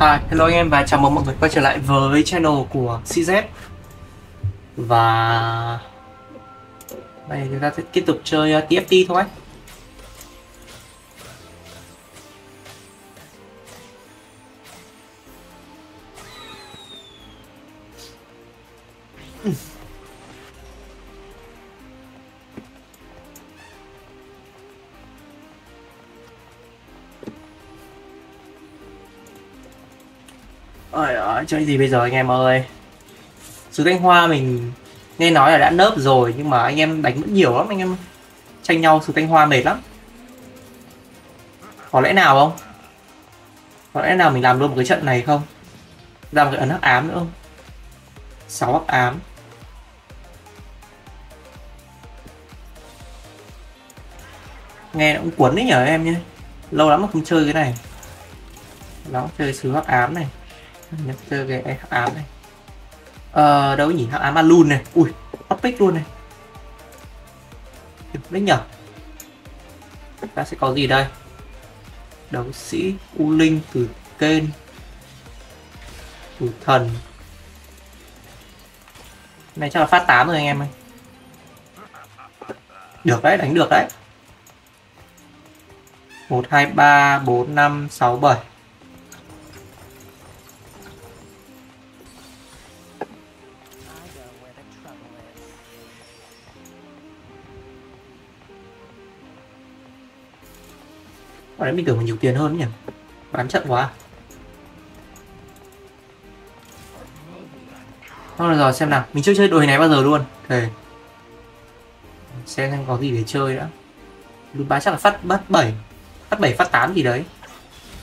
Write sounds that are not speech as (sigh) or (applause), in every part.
Hi, hello anh em và chào mừng mọi người quay trở lại với channel của CZ Và... Đây chúng ta sẽ tiếp tục chơi uh, TFT thôi. Ôi ơi, chơi gì bây giờ anh em ơi? Sứ Thanh Hoa mình nghe nói là đã nớp rồi Nhưng mà anh em đánh vẫn nhiều lắm anh em Tranh nhau Sứ Thanh Hoa mệt lắm. Có lẽ nào không? Có lẽ nào mình làm luôn một cái trận này không? Ra một cái ấn hắc ám nữa không? 6 hắc ám. Nghe nó cũng cuốn đấy nhở em nhé. Lâu lắm mà không chơi cái này. Đó, chơi sứ hắc ám này nhắc chơi cái hắc ám này. Ờ đâu nhỉ? Hắc ám alun này. Ui hot pick luôn này. Đấy nhở? Ta sẽ có gì đây? Đấu sĩ u linh tử kên thủ thần. Này, chắc là phát 8 rồi anh em ơi. Được đấy, đánh được đấy. Một, hai, ba, bốn, năm, sáu, bảy. Bạn đấy mình tưởng mình nhiều tiền hơn nhỉ? Bán chậm quá. Thôi được rồi, xem nào. Mình chưa chơi đội này bao giờ luôn. Thề. Xem xem có gì để chơi đã. Lút bán chắc là phát bắt 7 Phát 7 phát 8 gì đấy.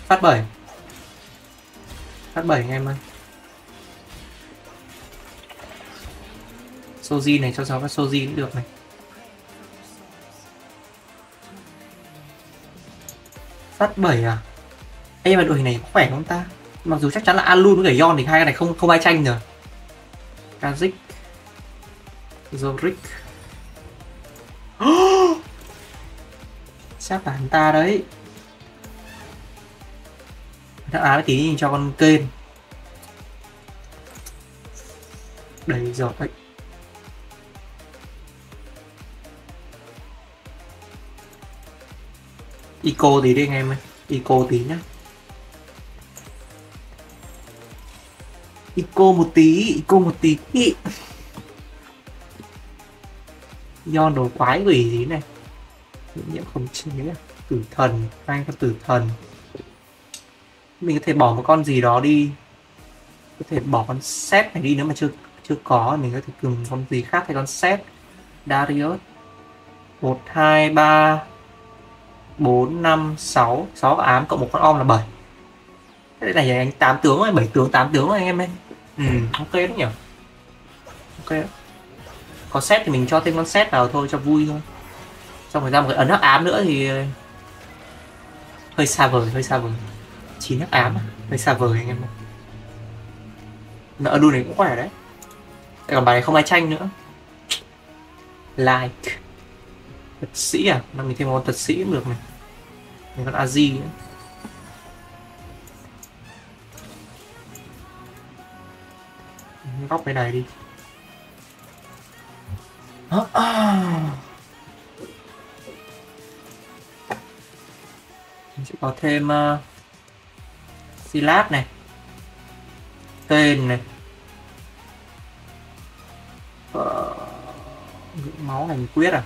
Phát 7 Phát 7 anh em ơi. Soji này cho cháu phát Soji cũng được này. Phát 7 à? Ê, mà đội hình này có khỏe không ta? Mặc dù chắc chắn là Alun với cả Yon thì hai cái này không không ai tranh rồi. Kazik. Zorik. (gasps) chắc là hắn ta đấy. Đáp án tí nhìn cho con kênh. Đầy giọt đấy. Eco tí đi anh em ơi. Eco tí nhá. Eco một tí Eco một tí. Do đồ quái quỷ gì này? Nhiễm nhiễm không chế à? Tử thần Hai con tử thần? Mình có thể bỏ một con gì đó đi. Có thể bỏ con set này đi nếu mà chưa chưa có. Mình có thể dùng con gì khác thay con set Darius. 1, 2, 3 4, 5, 6 6 ám cộng một con om là 7 Cái này anh 8 tướng rồi, 7 tướng, 8 tướng rồi anh em ơi. Ừ, ok đấy nhỉ. Ok Có set thì mình cho thêm con set vào thôi cho vui thôi. Xong rồi ra một cái ấn hắc ám nữa thì ờ, Hơi xa vời, hơi xa vời. 9 hắc ám, à? hơi xa vời anh em ơi Nợ đu này cũng khỏe đấy. Còn bài này không ai tranh nữa. Like. Thật sĩ à? Là mình thêm một con thật sĩ cũng được này. Mình con Azi nữa. Góc bên này đi. À. Mình sẽ có thêm uh, Silat này. Tên này. Uh, Máu hành quyết à?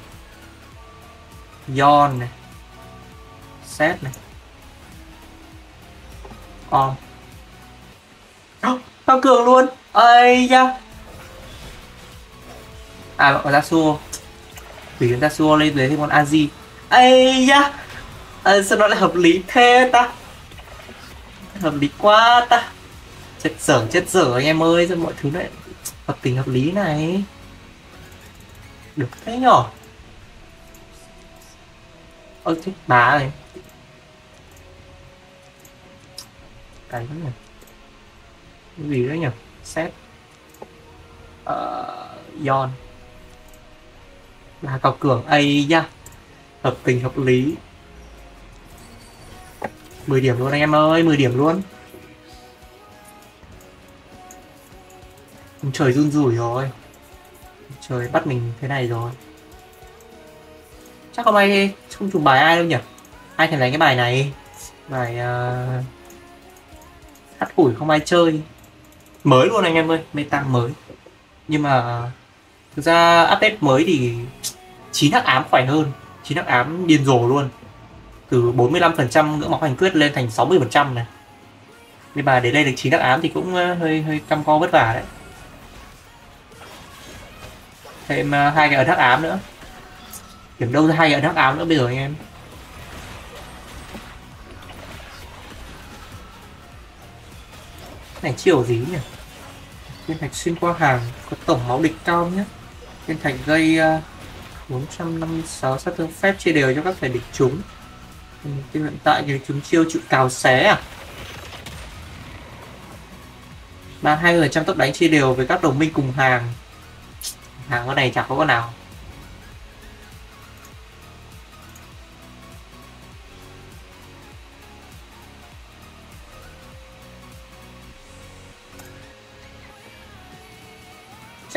Yon này. Set này. Om. Oh, tăng cường luôn. Ây da. À có Yasuo Vì chúng ta Yasuo lên lấy thêm con Azi ây da. À, Sao nó lại hợp lý thế ta? Hợp lý quá ta. Chết dở chết dở anh em ơi. Sao mọi thứ lại hợp tình hợp lý này? Được thế nhỏ ơ chết bà ơi. Cái lắm nhỉ. Cái gì đấy nhỉ? Set Yon uh, bà cao cường ấy da hợp tình hợp lý. 10 điểm luôn anh em ơi 10 điểm luôn. Trời run rủi rồi. Trời bắt mình thế này rồi chắc không ai không trùng bài ai đâu nhỉ? Ai thèm đánh cái bài này? Bài ờ, uh, hắt củi không ai chơi. Mới luôn anh em ơi meta mới. Nhưng mà thực ra update mới thì chín hắc ám khỏe hơn. Chín hắc ám điên rồ luôn. Từ 45% ngưỡng máu hành quyết lên thành 60% này. Nhưng mà để lên được chín hắc ám thì cũng ờ, hơi hơi cam co vất vả đấy. Thêm ờ, hai cái ấn hắc ám nữa điểm đâu ra hay ở áo nữa bây giờ anh em. Này chiều gì nhỉ? Thiên thạch xuyên qua hàng có tổng máu địch cao nhé thiên thạch gây ờ, uh, 456 sát thương phép chia đều cho các thể địch chúng. Ừ, hiện tại thì chúng chiêu chịu cào xé à? Ba hai người trăm tốc đánh chia đều với các đồng minh cùng hàng. Hàng con này chẳng có con nào.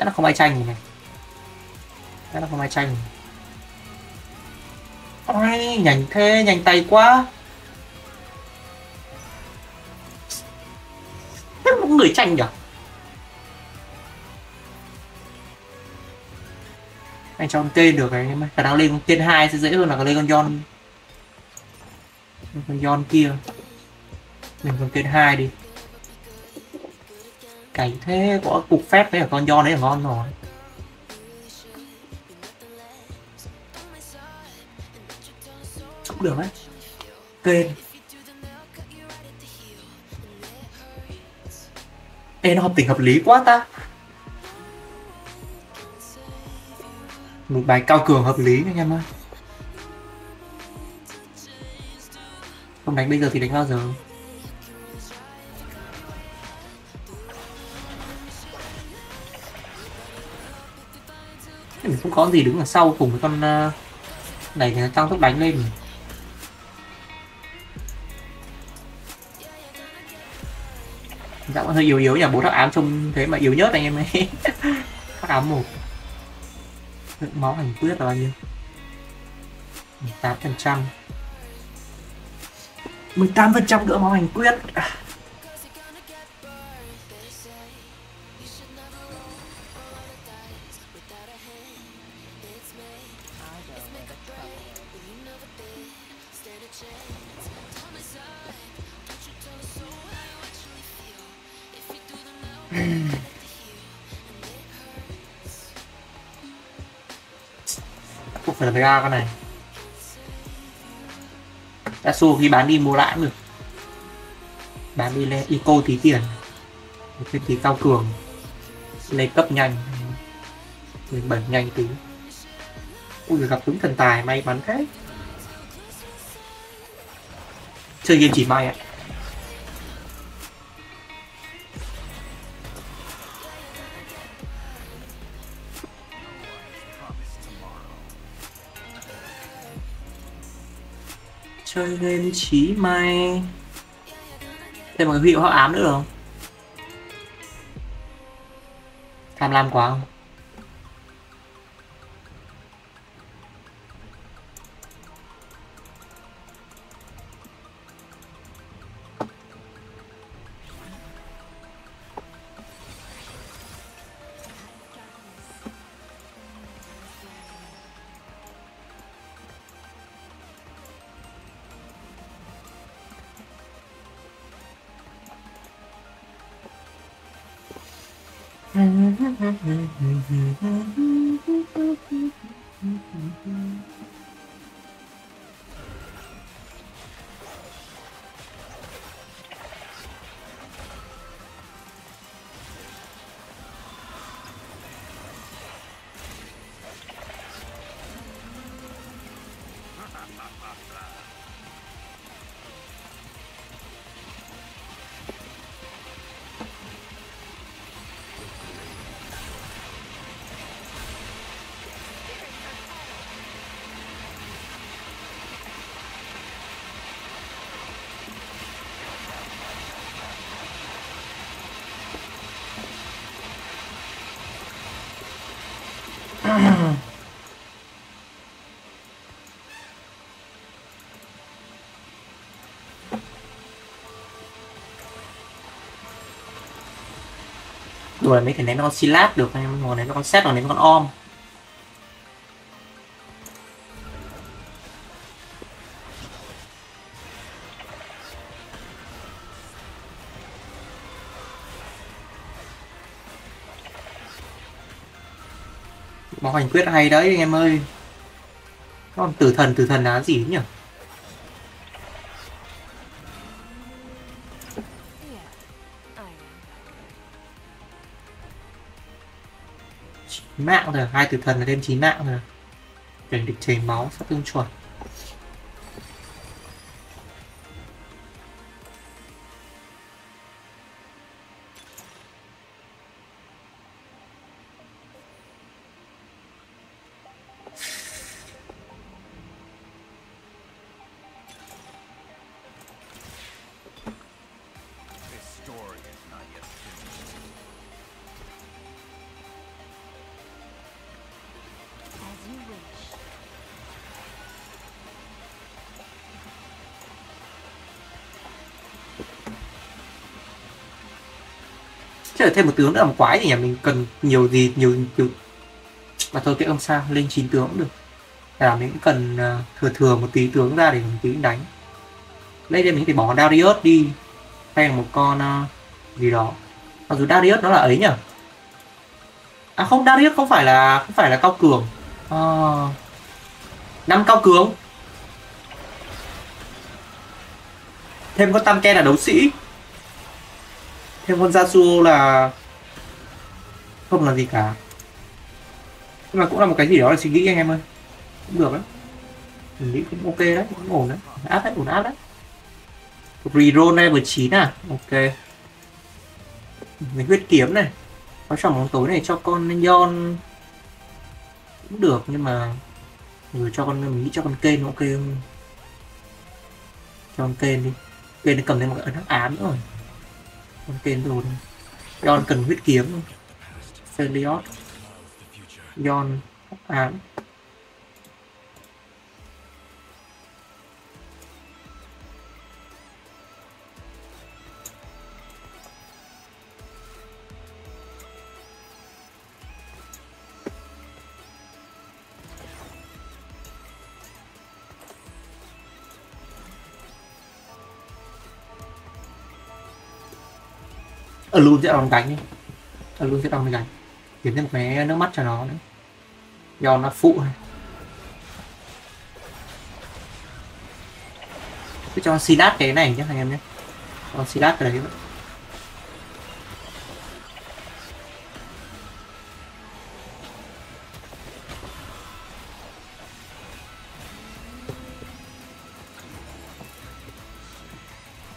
Chắc là không ai tranh gì này. Chắc là không ai tranh. Ôi, nhanh thế nhanh tay quá. Thế một người tranh nhỉ anh cho con tên được cái khả năng lên con tên hai sẽ dễ hơn là lên con Yon. Con Yon kia. Mình con tên hai đi cảnh thế, có cục phép đấy là con do đấy là ngon rồi. Cũng được đấy. Kênh Ê nó hợp tình hợp lý quá ta. Một bài cao cường hợp lý anh em ơi. Không đánh bây giờ thì đánh bao giờ? Không có gì đứng ở sau cùng với con ờ, này thì nó tăng tốc đánh lên. Dạ hơi yếu yếu nhỉ, bố thác ám trông thế mà yếu nhất anh em ấy thác ám một. Lượng máu hành quyết là bao nhiêu? 18 phần trăm. 18 phần trăm nữa máu hành quyết. À. phải ra con này. Yasuo khi bán đi mua lại được bán đi lên eco tí tiền. Thêm tí cao cường. Lên cấp nhanh. Lên bảy nhanh tí. Ui, gặp đúng thần tài may mắn thế. Chơi game chỉ may ạ. Chơi game trí may thêm một cái hiệu hắc ám nữa được không? Tham lam quá không? Blah. Rồi mới thể ném con silat được anh em ngồi này con set hoặc ném con om. Bóng hành quyết hay đấy, anh em ơi. Con tử thần tử thần là gì nhỉ? Mạng rồi, hai tử thần là lên chín mạng rồi. Để địch chảy máu sát tương chuẩn. Chắc là thêm một tướng nữa làm quái thì nhà mình cần nhiều gì nhiều nhiều. Mà thôi cái ông sao lên chín tướng cũng được. Là mình cũng cần uh, thừa thừa một tí tướng ra để mình tí đánh. Đây đây mình thì bỏ Darius đi. Hay một con uh, gì đó. Mặc dù Darius nó là ấy nhỉ? À không Darius không phải là không phải là cao cường. Uh, năm cao cường. Thêm con tam ke là đấu sĩ thêm con Yasuo là không là gì cả. Nhưng mà cũng là một cái gì đó là suy nghĩ anh em ơi. Cũng được đấy. Mình nghĩ cũng ok đấy, cũng ổn đấy. Áp đấy, ổn áp đấy. Reroll level 9 à? Ok. Mình huyết kiếm này. Có trong bóng tối này cho con Yon cũng được, nhưng mà rồi cho con mình nghĩ cho con kênh ok không cho con kênh đi. Kênh cầm thêm một cái ấn ám nữa rồi con tên rồi Yon cần huyết kiếm Feliot Yon ám ở luôn sẽ đòn gánh đi. Ở luôn sẽ đòn gánh. Kiếm thêm mé cái nước mắt cho nó nữa do nó phụ này. Cứ cho silat cái này nhé anh em nhé cho silat cái đấy. Vậy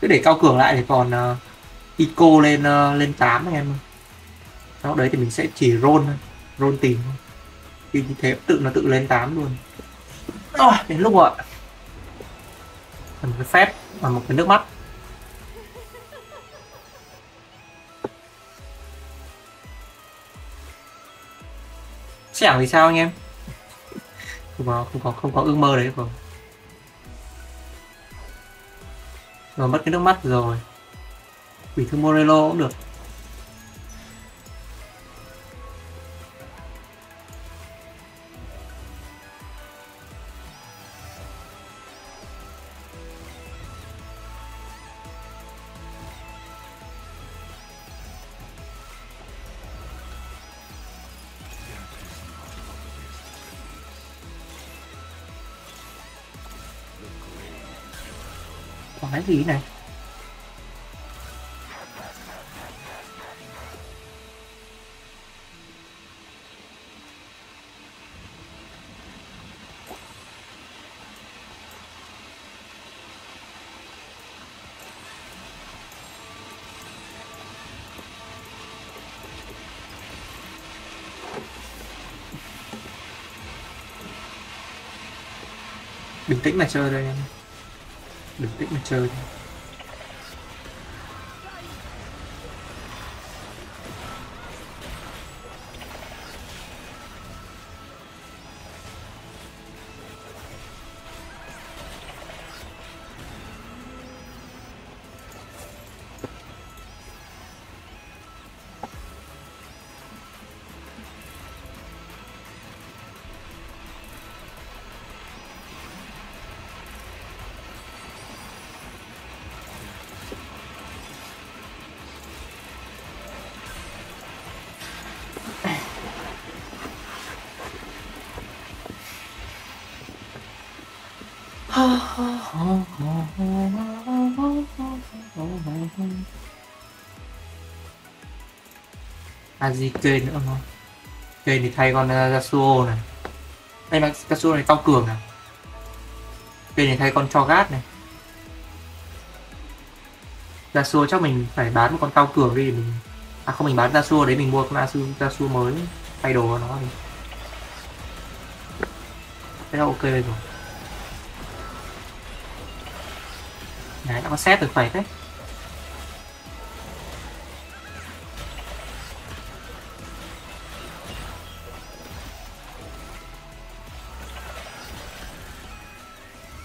cứ để cao cường lại thì còn uh, eco lên uh, lên 8 anh em sau đấy thì mình sẽ chỉ roll thôi roll tìm thôi. Như thế tự nó tự lên 8 luôn. Rồi đến lúc rồi một cái phép và một cái nước mắt. Chẳng thì sao anh em? Không có không có không có ước mơ đấy không rồi mất cái nước mắt rồi quỷ thư Morello cũng được. Quái gì này? Tĩnh mà chơi đây em bình tĩnh mà chơi. À gì kê nữa không? Kê thì thay con uh, Yasuo này. Đây mà Yasuo này cao cường à? Kê thì thay con Cho'Gath này. Yasuo chắc mình phải bán một con cao cường đi mình À không mình bán Yasuo đấy mình mua con Yasuo, Yasuo mới Thay đồ nó đi. Thế là ok rồi. Đấy, nó có xét được phải thế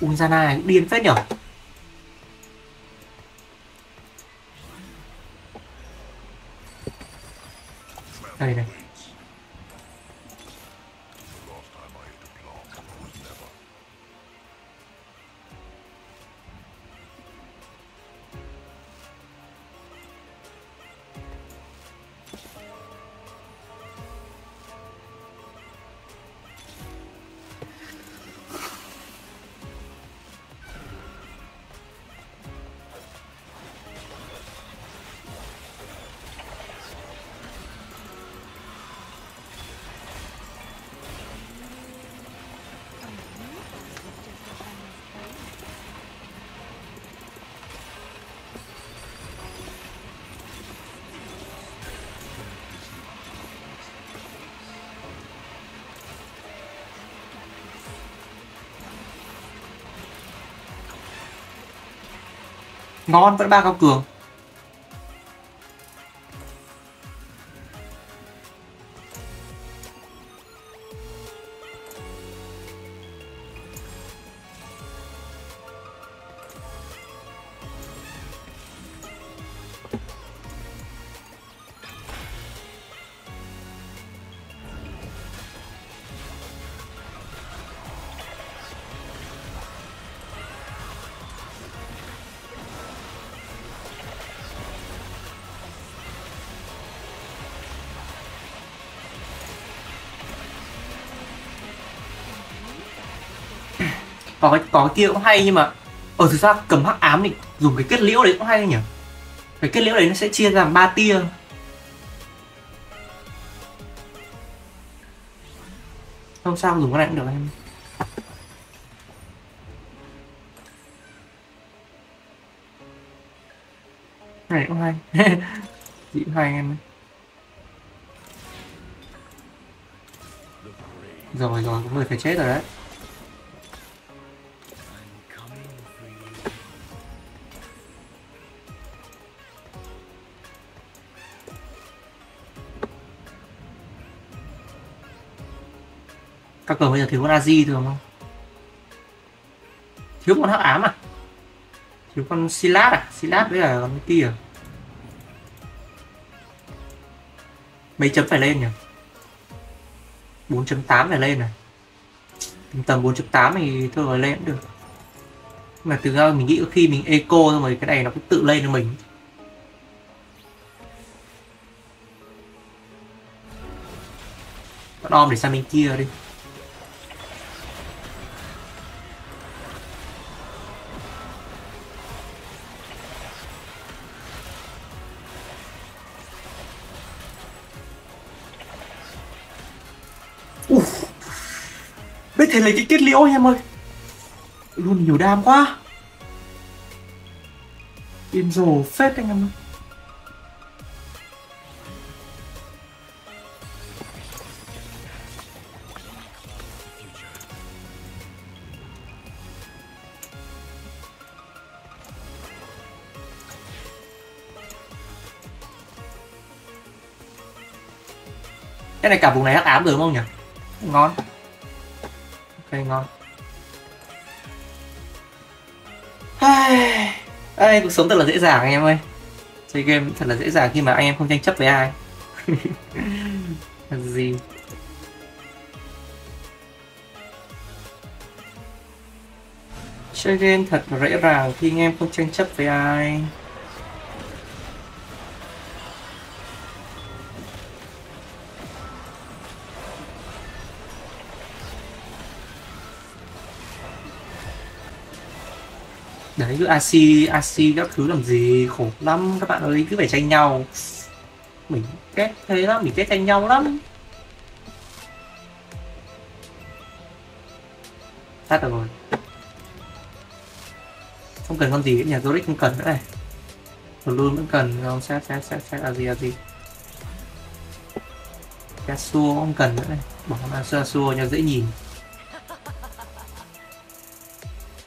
Unzana điên phết nhở? Ngon vẫn ba cao cường. Có cái có cái kia cũng hay nhưng mà ở thực ra cầm hắc ám thì dùng cái kết liễu đấy cũng hay nhỉ? Cái kết liễu đấy nó sẽ chia ra làm ba tia. Không sao, dùng cái này cũng được em. Này cũng hay. (laughs) Chị hay em rồi rồi có người phải chết rồi đấy. Các cờ bây giờ thiếu con Azi thường không? Thiếu con hắc ám à? Thiếu con Silat à? Silat với cả con kia à? Mấy chấm phải lên nhỉ? 4.8 phải lên à? này tầm 4.8 thì thôi rồi lên cũng được. Nhưng mà từ ra mình nghĩ khi mình eco thôi mà cái này nó cũng tự lên cho mình. Con om để sang bên kia đi. Thể lấy cái kết liễu em ơi. Luôn nhiều đam quá. Điên rồ phết anh em ơi. Cái này cả vùng này hắc ám rồi đúng không nhỉ? Ngon hay ngon. Ây, cuộc sống thật là dễ dàng anh em ơi. Chơi game thật là dễ dàng khi mà anh em không tranh chấp với ai. (laughs) Gì? Chơi game thật là dễ dàng khi anh em không tranh chấp với ai. Đấy, cứ AC AC các thứ làm gì? Khổ lắm, các bạn ơi cứ phải tranh nhau. Mình kết thế lắm, mình kết tranh nhau lắm. Tắt rồi. Không cần con gì nhà Zodic không cần nữa này. Luôn vẫn cần, không xét xét xét xét là gì là gì Yasuo không cần nữa này. Bỏ là Yasuo cho dễ nhìn.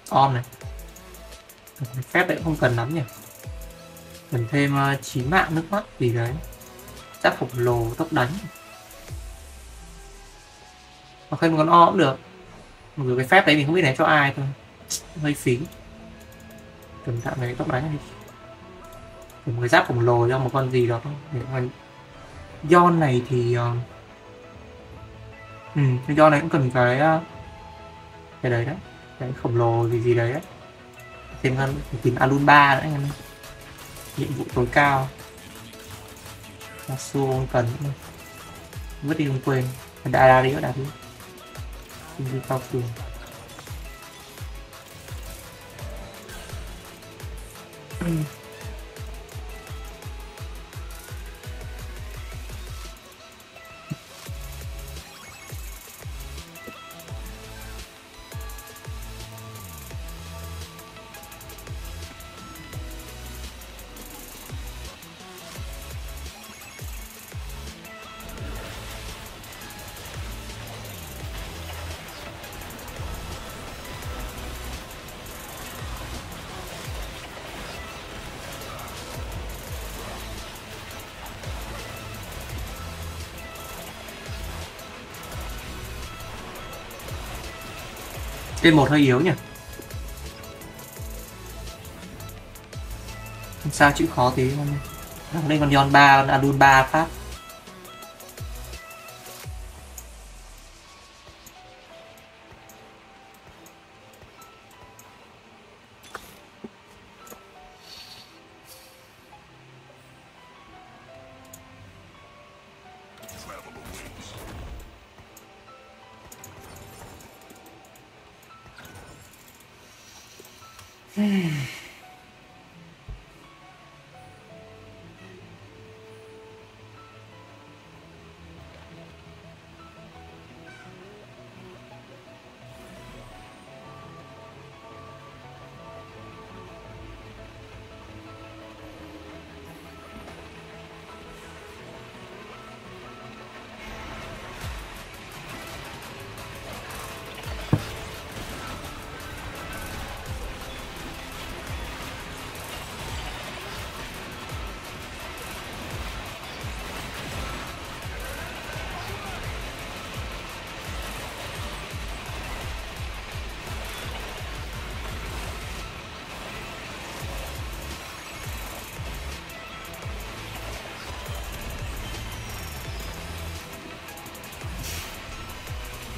On này phép đấy không cần lắm nhỉ? Cần thêm ờ, uh, trí mạng nước mắt gì đấy giáp khổng lồ tốc đánh. Hoặc thêm con o cũng được. Mặc dù cái phép đấy mình không biết này cho ai thôi. Hơi phí. Cần tạm cái tốc đánh đi. Một cái giáp khổng lồ cho một con gì đó không. để con Yon này thì uh... ừ cái Yon này cũng cần cái ờ, cái đấy đấy. Cái khổng lồ gì gì đấy, đấy tìm tìm Alun 3 nữa anh em nhiệm vụ tối cao. Yasuo không cần nữa. Vứt đi không quên. Đã ra đi đã đi. Tìm đi cao cường. Mm-hmm. (clears throat) T1 hơi yếu nhỉ? Không sao chịu khó tí. Con Đóng lên con Yon 3, con Alun 3 phát. Hmm.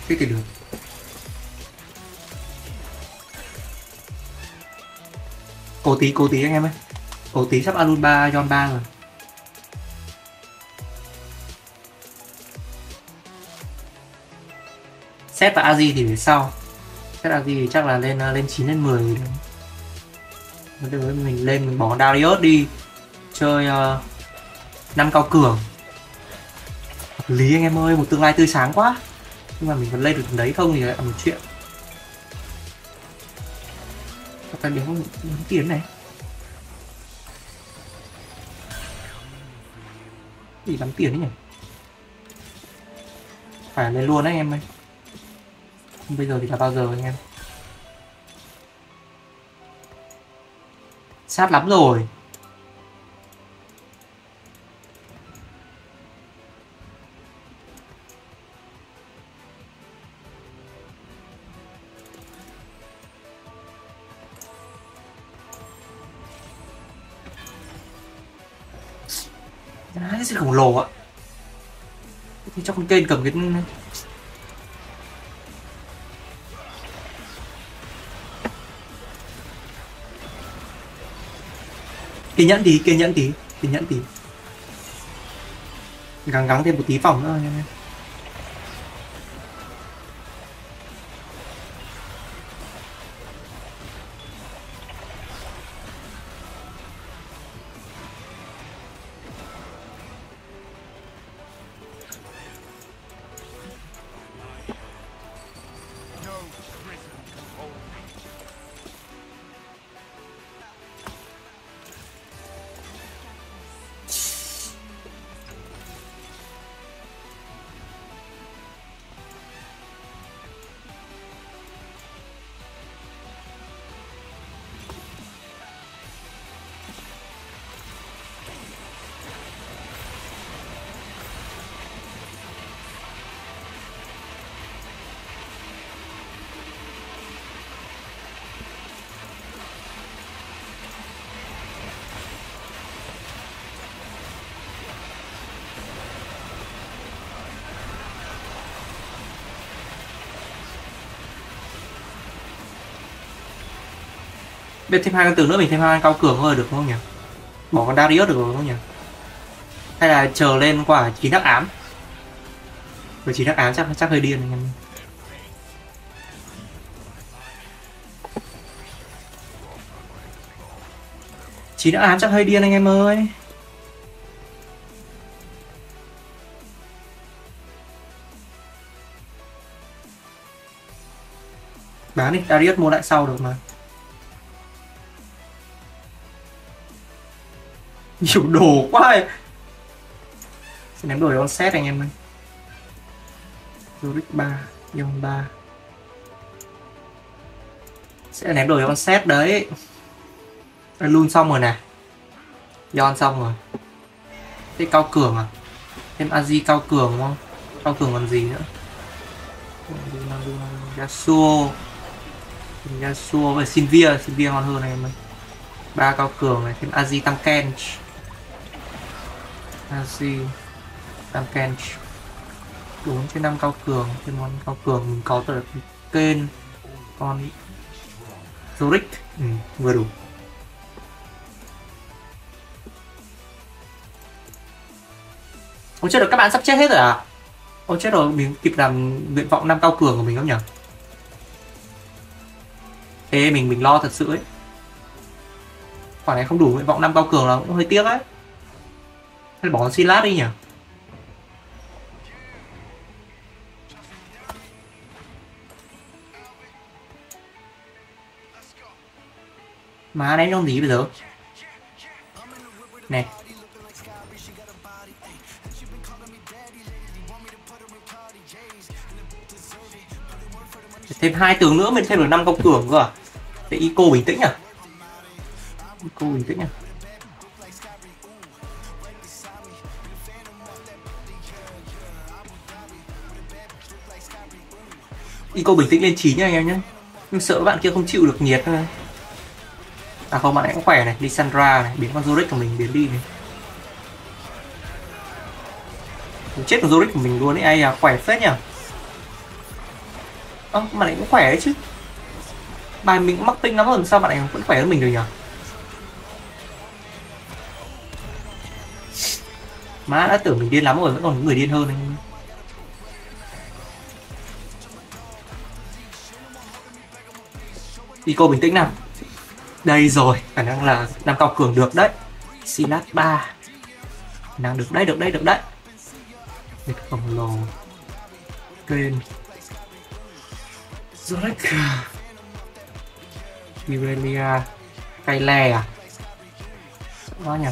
Thế thì được. Cố tí cố tí anh em ơi. Cố tí sắp alun ba john ba rồi. Set và azi thì về sau. Set azi thì chắc là lên à, lên 9 lên 10 rồi với mình lên mình bỏ Darius đi. Chơi uh, năm cao cường. Hợp lý anh em ơi một tương lai tươi sáng quá nhưng mà mình còn lên được đấy không thì lại là một chuyện. Phải biến không? Muốn tiền này. Gì lắm tiền ấy nhỉ? Phải lên luôn đấy, em ơi. Bây giờ thì là bao giờ anh em? Sát lắm rồi. Cái rất khổng lồ á thì cho con kênh cầm cái kiên nhẫn tí, kiên nhẫn tí, kiên nhẫn tí. Gắng gắng thêm một tí phòng nữa nha. Biết thêm hai con tướng nữa, mình thêm hai cao cường thôi, được không nhỉ? Bỏ con Darius được không nhỉ? Hay là chờ lên quả chín đắc ám? Với chín đắc ám chắc chắc hơi điên anh em chín đắc ám chắc hơi điên anh em ơi. Bán đi, Darius mua lại sau được mà. (laughs) nhiều đồ quá ấy. sẽ ném đồ để con set anh em ơi. Zurich 3 Yon 3 sẽ ném đồ để con set đấy. Luôn xong rồi nè. Yon xong rồi. Thế cao cường à? Thêm Azi cao cường đúng không? Cao cường còn gì nữa? Yasuo. Yasuo và Sylvia Sylvia ngon hơn này em ơi. Ba cao cường này, thêm Aji tăng Kench. Azi tăng Kench. 4 trên 5 cao cường thêm món cao cường mình có từ kênh con Zurich. Ừ, vừa đủ. Ôi chết rồi các bạn sắp chết hết rồi à? Ôi chết rồi mình kịp làm nguyện vọng năm cao cường của mình không nhỉ? Ê mình mình lo thật sự ấy. Quả này không đủ nguyện vọng năm cao cường là cũng hơi tiếc ấy hay bỏ Silas đi nhỉ? Má đánh trong gì bây giờ? Này. Thêm hai tướng nữa mình thêm được năm công cường cơ à? Để Ico bình tĩnh à? Ico bình tĩnh à? Ico bình tĩnh lên 9 nha anh em nhé. Nhưng sợ bạn kia không chịu được nhiệt thôi. À không bạn ấy cũng khỏe này đi Sandra này biến con Zoric của mình biến đi này. Chết con Zoric của mình luôn ấy ai à khỏe phết nhỉ. Ơ à, mà lại cũng khỏe đấy chứ. Bài mình cũng mắc tinh lắm rồi sao bạn ấy vẫn khỏe hơn mình được nhỉ? Má đã tưởng mình điên lắm rồi vẫn còn người điên hơn anh đi cô bình tĩnh nào. Đây rồi, khả năng là năm cao cường được đấy. Sinat 3 năng được đấy được đấy được đấy. Địch khổng lồ kênh Zorek. Irelia. Cây lè à? Quá nhỉ.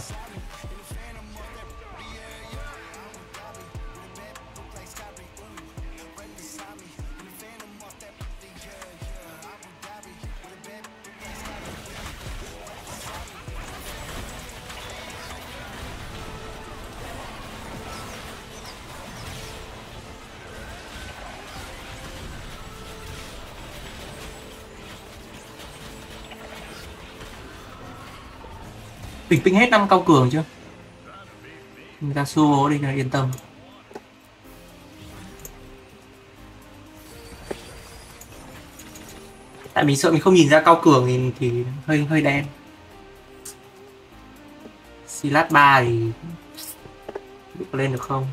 Bình tĩnh hết năm cao cường chưa? Người ta xua đi là yên tâm. Tại mình sợ mình không nhìn ra cao cường thì, thì hơi hơi đen. Silat 3 thì có lên được không?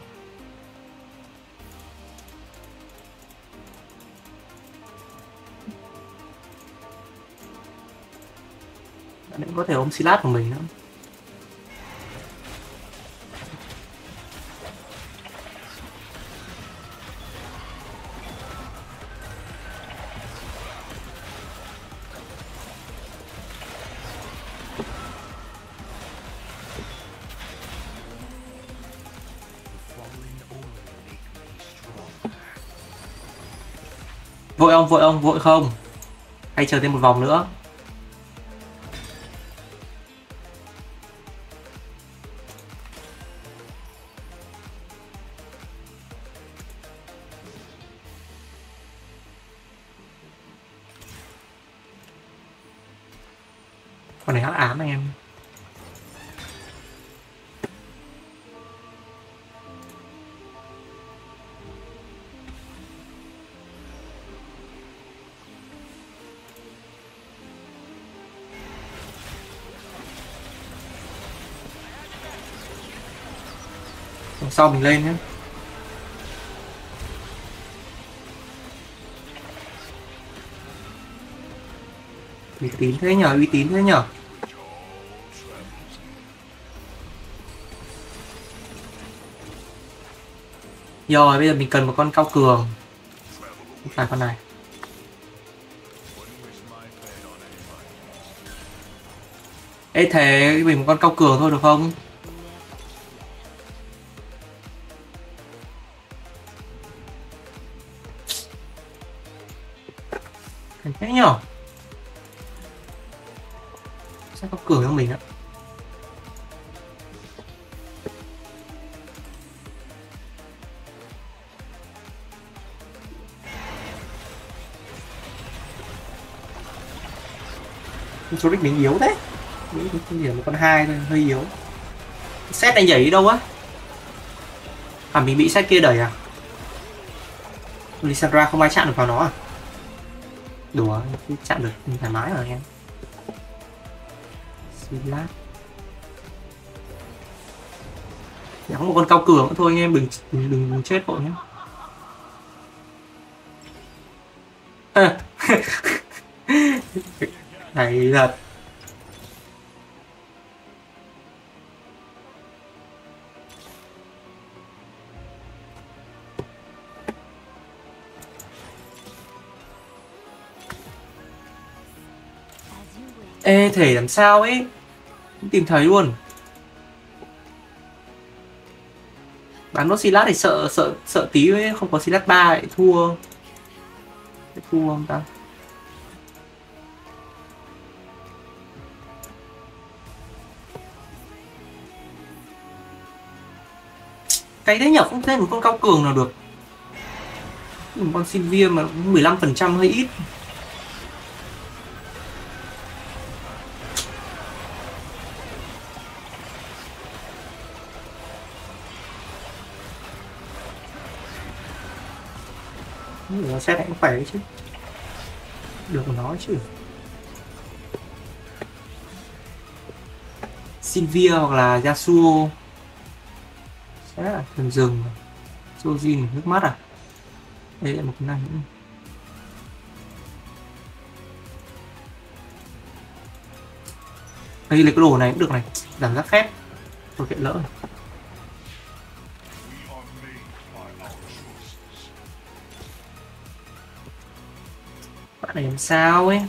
Bạn có thể ôm Silat của mình nữa. Vội ông, vội ông, vội không? Hay chờ thêm một vòng nữa? Con này hắc ám anh em sau mình lên nhé uy tín thế nhở uy tín thế nhở rồi, bây giờ mình cần một con cao cường. Không phải con này. Ê, thế mình một con cao cường thôi được không? Sao cường cho mình á? số đích mình yếu thế. Mình thì chỉ một con hai thôi, hơi yếu. Xét này nhảy đi đâu á? À mình bị xét kia đẩy à? Lissandra không ai chạm được vào nó à? Đùa, chạm được thoải mái rồi em lát Nhắm một con cao cường thôi anh em đừng đừng, đừng chết vội nhé. (laughs) À. hay thật. Ê thể làm sao ấy? Không tìm thấy luôn. Bán nốt Silat thì sợ sợ sợ tí ấy, không có Silat 3 lại thua. Thua không ta? Cái đấy nhở không thêm một con cao cường nào được. Một con xin viên mà 15% hơi ít. Xét cũng khỏe chứ. Được nói chứ. Sylvia hoặc là Yasuo. Sẽ là thần rừng. Sojin nước mắt à? Đây là một cái này nữa. Đây là cái đồ này cũng được này. Giảm giá phép. Tôi kệ lỡ này. Này làm sao ấy?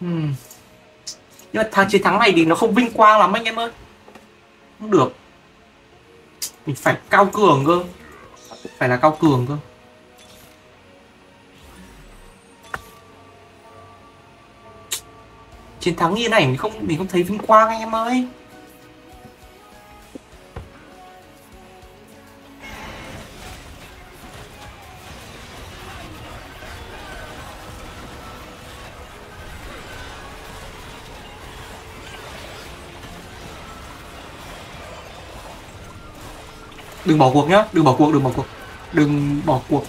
Hmm. Nhưng mà thằng chiến thắng này thì nó không vinh quang lắm anh em ơi. Không được. Mình phải cao cường cơ. Phải là cao cường cơ. Chiến thắng như này mình không mình không thấy vinh quang anh em ơi. Đừng bỏ cuộc nhá, đừng bỏ cuộc, đừng bỏ cuộc. Đừng bỏ cuộc.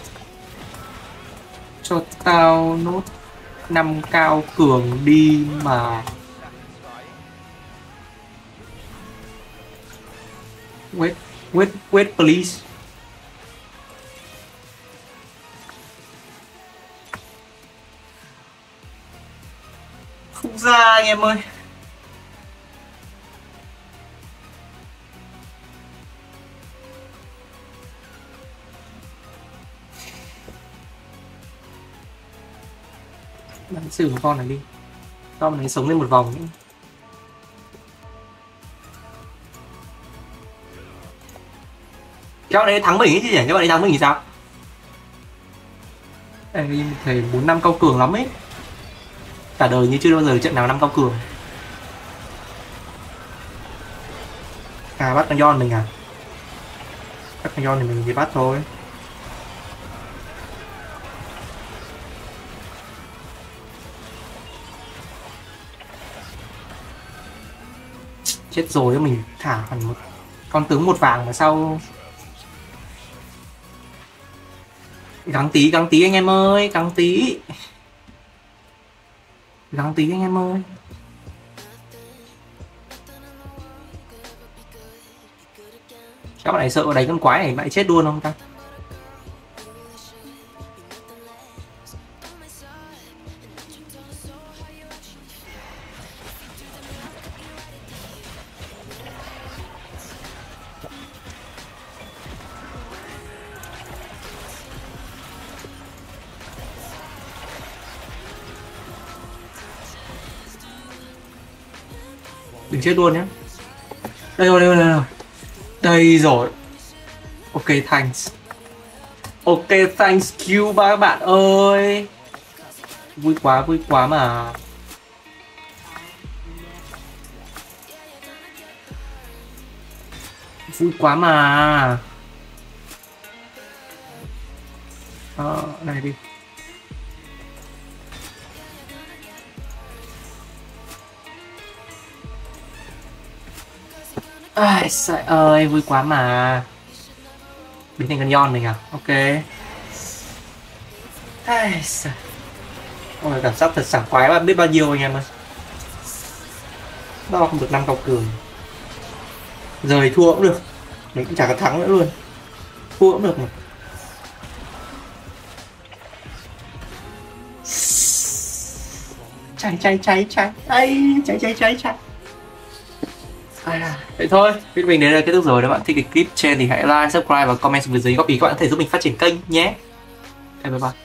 Cho tao nốt năm cao cường đi mà. Wait wait wait, please. Không ra anh em ơi. Bạn xử một con này đi. Cho mình sống lên một vòng nữa Cho bạn ấy thắng mình ấy chứ nhỉ? cho bạn ấy thắng mình thì sao? em thầy bốn năm cao cường lắm ấy. Cả đời như chưa bao giờ trận nào năm cao cường. À bắt con giòn mình à? Bắt con giòn thì mình chỉ bắt thôi. chết rồi mình thả hẳn một con tướng một vàng mà sau gắng tí gắng tí anh em ơi, gắng tí. Gắng tí anh em ơi. Các bạn này sợ đánh con quái này lại chết luôn không ta? Đừng chết luôn nhé đây rồi đây rồi đây rồi. Đây rồi. Ok thanks. Ok thanks you ba các bạn ơi. Vui quá vui quá mà. Vui quá mà. À, này đi. Ai trời ơi, vui quá mà. Biến thành con Yon mình à? Ok. Ai trời. Ôi, cảm giác thật sảng khoái. Bạn biết bao nhiêu anh em ơi? Bao không được năm cầu cường Rời thua cũng được. Mình cũng chả có thắng nữa luôn. Thua cũng được mà. Cháy cháy cháy cháy Ây, cháy cháy cháy cháy À, vậy thôi, video mình đến đây kết thúc rồi. Nếu bạn thích cái clip trên thì hãy like, subscribe và comment xuống phía dưới góp ý các bạn có thể giúp mình phát triển kênh nhé. Bye bye.